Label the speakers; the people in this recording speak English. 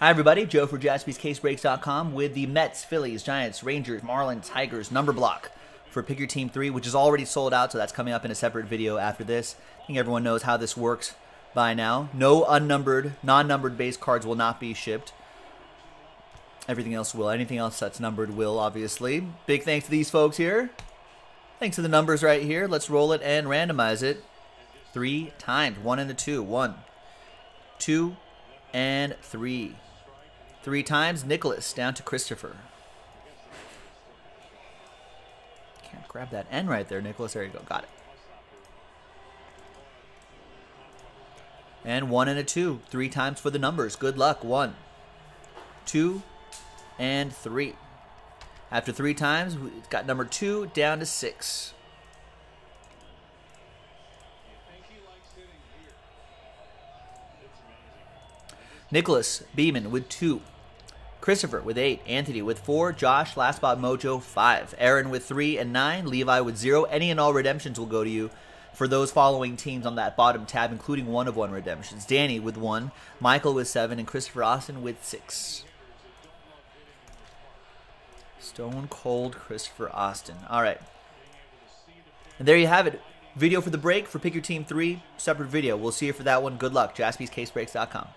Speaker 1: Hi, everybody. Joe for jaspyscasebreaks.com with the Mets, Phillies, Giants, Rangers, Marlins, Tigers number block for Pick Your Team 3, which is already sold out, so that's coming up in a separate video after this. I think everyone knows how this works by now. No unnumbered, non-numbered base cards will not be shipped. Everything else will. Anything else that's numbered will, obviously. Big thanks to these folks here. Thanks to the numbers right here. Let's roll it and randomize it three times. One and a two. One, two, and three. Three times. Nicholas down to Christopher. Can't grab that N right there, Nicholas. There you go. Got it. And one and a two. Three times for the numbers. Good luck. One, two, and three. After three times, we got number two down to six. Nicholas Beeman with two. Christopher with eight. Anthony with four. Josh, Last Spot Mojo, five. Aaron with three and nine. Levi with zero. Any and all redemptions will go to you for those following teams on that bottom tab, including one of one redemptions. Danny with one. Michael with seven. And Christopher Austin with six. Stone Cold Christopher Austin. All right. And there you have it. Video for the break for Pick Your Team 3. Separate video. We'll see you for that one. Good luck. JaspysCaseBreaks.com.